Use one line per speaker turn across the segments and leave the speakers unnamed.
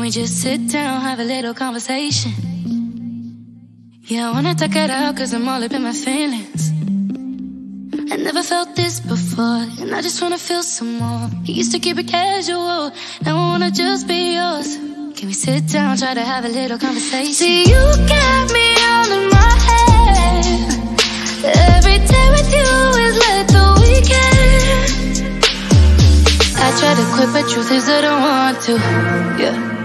we just sit down, have a little conversation? Yeah, I wanna talk it out, cause I'm all up in my feelings. I never felt this before, and I just wanna feel some more. He used to keep it casual, now I wanna just be yours. Can we sit down, try to have a little conversation? See, you got me all in my head. Every day with you is like the weekend. I try to quit, but truth is I don't want to. Yeah.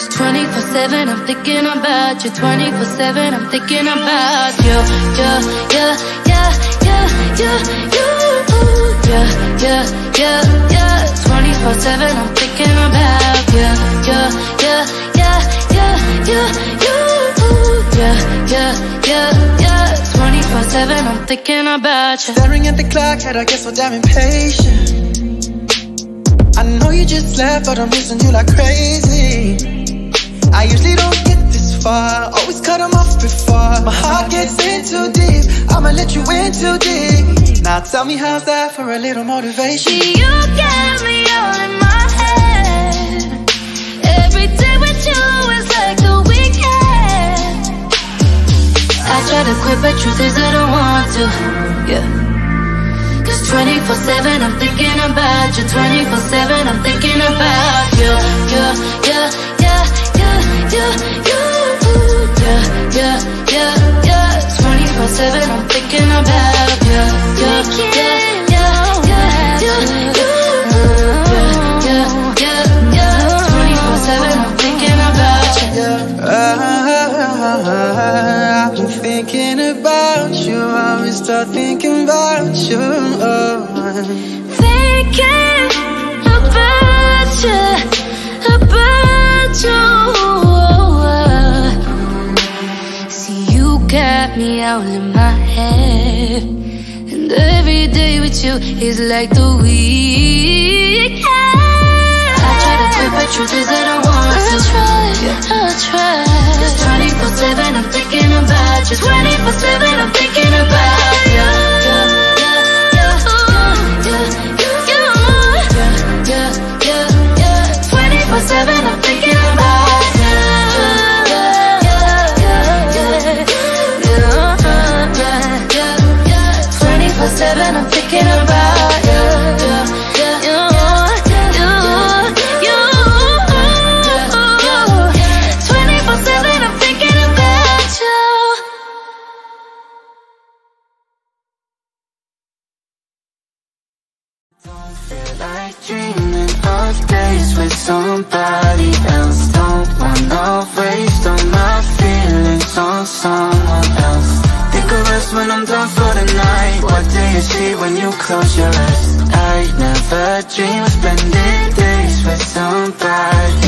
Cause 24 7 I'm thinking about you. 24 7 I'm thinking about you. Yeah, yeah, yeah, yeah, yeah, you Yeah, yeah, yeah, yeah. 24 7 I'm thinking about you. Yeah, yeah, yeah, yeah, yeah, you Yeah, yeah, yeah, yeah. 24 7 I'm thinking about you.
Staring at the clock, had I get so damn impatient. I know you just left, but I'm missing you like crazy I usually don't get this far. Always cut them off before. My heart gets in too deep. I'ma let you in too deep. Now tell me how's that for a little motivation?
You got me all in my head? Every day with you is like the weekend. I try to quit but truth is I don't want to. Yeah. Cause 24-7 I'm thinking about you. 24-7 I'm thinking about you. Yeah, yeah, thinking about you. I will start thinking about you.
Oh. Thinking about you, about you.
Oh. See you got me all in my head And every day with you is like the weekend I try to quit, but truth is I don't want to I try, I try Cause 24-7 I'm thinking about you 24-7 I'm thinking about
feel like dreaming of days with somebody else. Don't wanna waste all my feelings on someone else. Think of us when I'm done for the night. What do you see when you close your eyes? I never dream of spending days with somebody